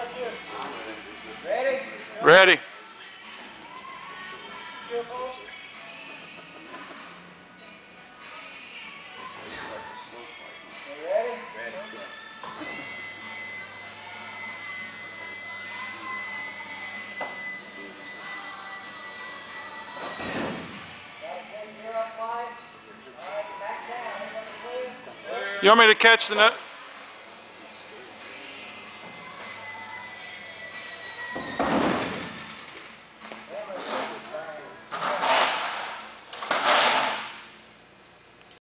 Ready? Ready. You want me to catch the net? Thank you.